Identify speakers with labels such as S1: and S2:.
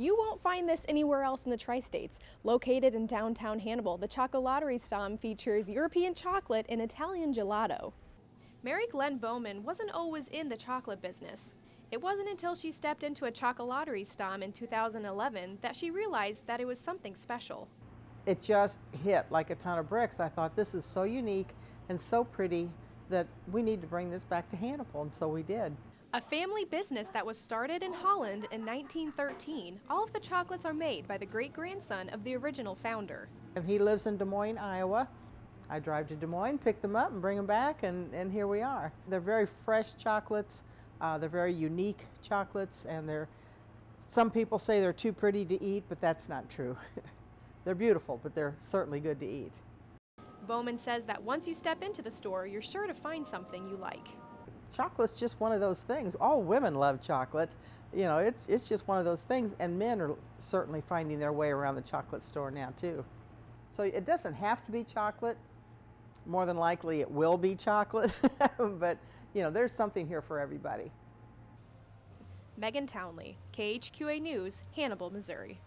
S1: You won't find this anywhere else in the tri-states. Located in downtown Hannibal, the Chocolaterie Stam features European chocolate and Italian gelato. Mary Glenn Bowman wasn't always in the chocolate business. It wasn't until she stepped into a Chocolaterie Stam in 2011 that she realized that it was something special.
S2: It just hit like a ton of bricks. I thought this is so unique and so pretty that we need to bring this back to Hannibal, and so we did.
S1: A family business that was started in Holland in 1913, all of the chocolates are made by the great grandson of the original founder.
S2: And he lives in Des Moines, Iowa. I drive to Des Moines, pick them up, and bring them back, and, and here we are. They're very fresh chocolates. Uh, they're very unique chocolates, and they're. Some people say they're too pretty to eat, but that's not true. they're beautiful, but they're certainly good to eat.
S1: Bowman says that once you step into the store, you're sure to find something you like.
S2: Chocolate's just one of those things. All women love chocolate. You know, it's, it's just one of those things, and men are certainly finding their way around the chocolate store now, too. So it doesn't have to be chocolate. More than likely, it will be chocolate, but you know, there's something here for everybody.
S1: Megan Townley, KHQA News, Hannibal, Missouri.